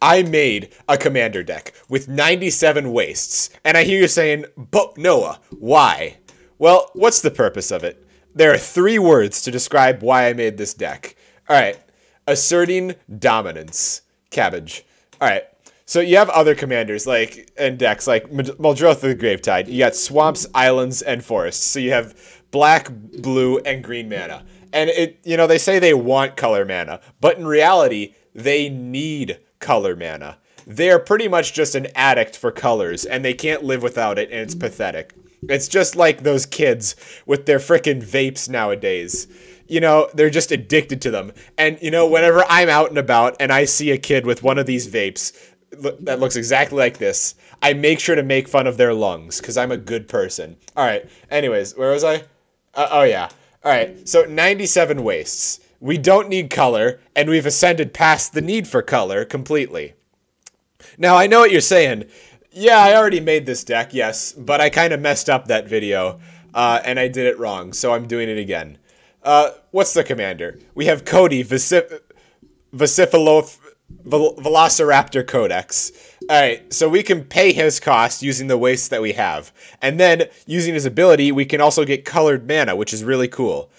I made a commander deck with 97 wastes, and I hear you saying, but Noah, why? Well, what's the purpose of it? There are three words to describe why I made this deck. All right, asserting dominance. Cabbage. All right, so you have other commanders like and decks like Muldrotha the Gravetide. You got swamps, islands, and forests. So you have black, blue, and green mana. And it, you know, they say they want color mana, but in reality, they need color mana. They're pretty much just an addict for colors, and they can't live without it, and it's pathetic. It's just like those kids with their frickin' vapes nowadays. You know, they're just addicted to them. And, you know, whenever I'm out and about and I see a kid with one of these vapes that looks exactly like this, I make sure to make fun of their lungs because I'm a good person. All right. Anyways, where was I? Uh, oh, yeah. All right. So 97 wastes. We don't need color, and we've ascended past the need for color completely. Now, I know what you're saying. Yeah, I already made this deck, yes, but I kind of messed up that video, uh, and I did it wrong, so I'm doing it again. Uh, what's the commander? We have Codie Vocifalo Velociraptor Codex. Alright, so we can pay his cost using the wastes that we have. And then, using his ability, we can also get colored mana, which is really cool.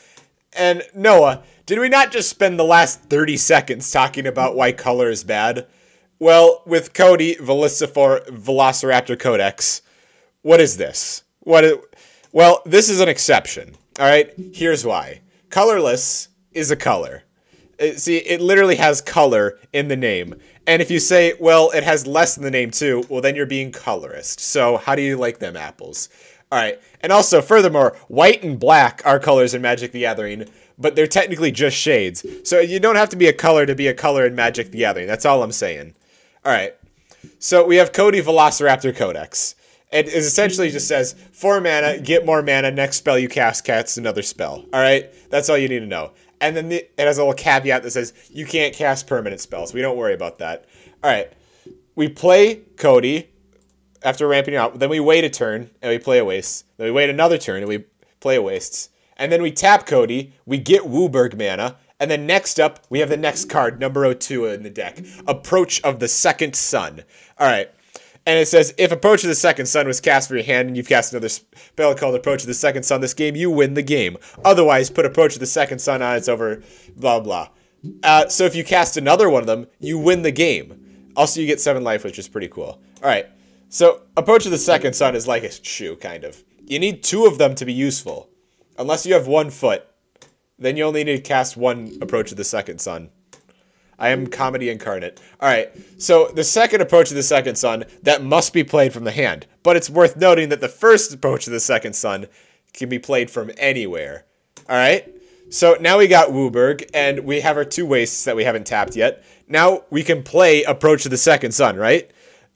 And Noah, did we not just spend the last 30 seconds talking about why color is bad? Well, with Codie Velocifor Velociraptor Codex, what is this? What is, well, this is an exception. All right, here's why. Colorless is a color. It, uh, see, it literally has color in the name. And if you say, well, it has less in the name too, well, then you're being colorist. So how do you like them apples? All right. And also, furthermore, white and black are colors in Magic the Gathering, but they're technically just shades. So you don't have to be a color to be a color in Magic the Gathering. That's all I'm saying. All right. So we have Codie Velociraptor Codex. It essentially just says four mana, get more mana. Next spell you cast, casts another spell. All right, that's all you need to know. And then the, it has a little caveat that says you can't cast permanent spells. We don't worry about that. All right, we play Codie after ramping out. Then we wait a turn and we play a waste. Then we wait another turn and we play a wastes. And then we tap Codie, we get WUBRG mana, and then next up, we have the next card, number 02 in the deck, Approach of the Second Sun. All right. And it says, if Approach of the Second Sun was cast for your hand and you've cast another spell called Approach of the Second Sun this game, you win the game. Otherwise, put Approach of the Second Sun on, it's over, blah, blah. Uh, so if you cast another one of them, you win the game. Also, you get 7 life, which is pretty cool. All right. So, Approach of the Second Sun is like a shoe, kind of. You need two of them to be useful. Unless you have one foot, then you only need to cast one Approach of the Second Sun. I am comedy incarnate. All right, so the second Approach of the Second Sun, that must be played from the hand. But it's worth noting that the first Approach of the Second Sun can be played from anywhere. All right? So now we got WUBRG, and we have our two wastes that we haven't tapped yet. Now we can play Approach of the Second Sun, right?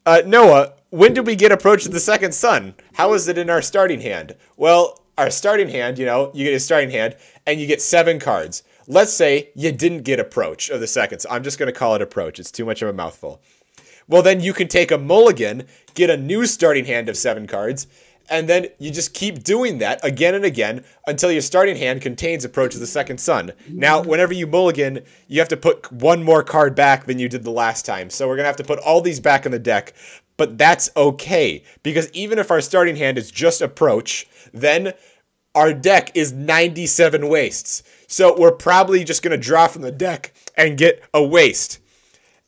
Uh, Noah, when did we get Approach of the Second Sun? How is it in our starting hand? Well, our starting hand, you know, you get a starting hand and you get seven cards. Let's say you didn't get approach of the second. So I'm just going to call it approach. It's too much of a mouthful. Well, then you can take a mulligan, get a new starting hand of seven cards, and then you just keep doing that again and again until your starting hand contains approach of the second sun. Now, whenever you mulligan, you have to put one more card back than you did the last time. So we're going to have to put all these back in the deck, but that's okay because even if our starting hand is just approach, then our deck is 97 wastes. So we're probably just going to draw from the deck and get a waste.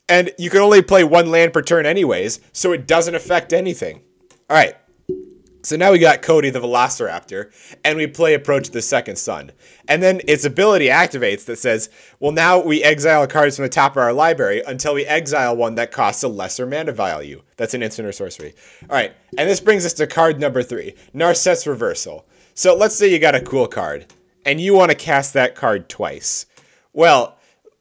And you can only play one land per turn anyways, so it doesn't affect anything. All right. So now we got Codie the Velociraptor, and we play Approach the Second Sun. And then its ability activates that says, well, now we exile cards from the top of our library until we exile one that costs a lesser mana value. That's an instant or sorcery. All right, and this brings us to card number three, Narset's Reversal. So let's say you got a cool card and you want to cast that card twice. Well,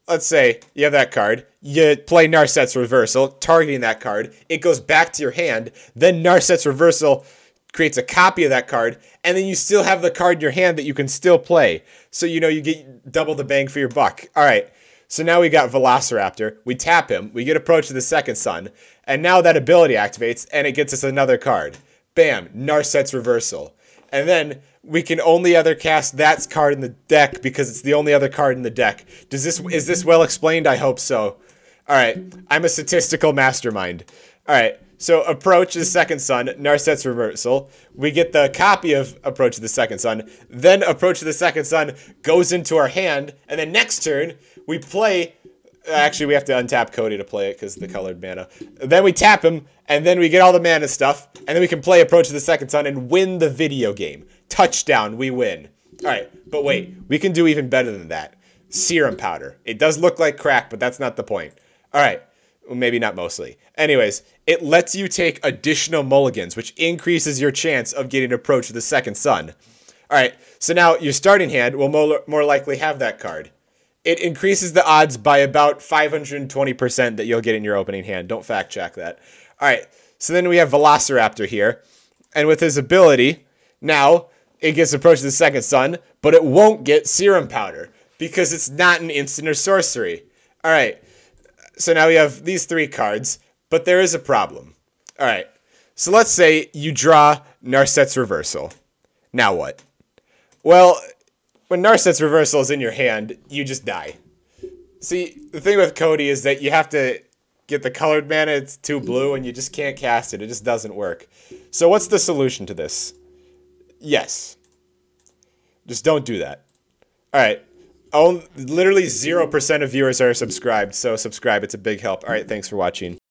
let's say you have that card, you play Narset's Reversal, targeting that card, it goes back to your hand, then Narset's Reversal creates a copy of that card, and then you still have the card in your hand that you can still play. So, you know, you get double the bang for your buck. All right, so now we got Velociraptor, we tap him, we get Approach to the Second Sun, and now that ability activates, and it gets us another card. Bam, Narset's Reversal. And then we can only other cast that card in the deck because it's the only other card in the deck. Does this is this well explained? I hope so. All right, I'm a statistical mastermind. All right, so approach the second sun, Narset's reversal. We get the copy of approach the second sun. Then approach the second sun goes into our hand, and then next turn we play. Actually, we have to untap Codie to play it because the colored mana. Then we tap him, and then we get all the mana stuff, and then we can play approach the second sun and win the video game. Touchdown, we win. All right, but wait, we can do even better than that. Serum powder. It does look like crack, but that's not the point. All right. Well, maybe not mostly. Anyways, it lets you take additional mulligans, which increases your chance of getting approach to the second sun. All right, so now your starting hand will more, more likely have that card. It increases the odds by about 520% that you'll get in your opening hand. Don't fact check that. All right, so then we have Velociraptor here. And with his ability, now it gets approach to the second sun, but it won't get Serum Powder because it's not an instant or sorcery. All right, so now we have these three cards, but there is a problem. All right. So let's say you draw Narset's Reversal. Now what? Well, when Narset's Reversal is in your hand, you just die. See, the thing with Codie is that you have to get the colored mana, it's too blue, and you just can't cast it. It just doesn't work. So what's the solution to this? Yes. Just don't do that. All right. Oh, literally 0% of viewers are subscribed, so subscribe. It's a big help. All right, thanks for watching.